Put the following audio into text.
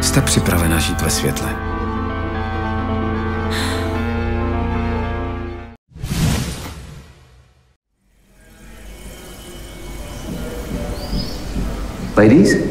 Jste připravena žít ve světle? Ladies?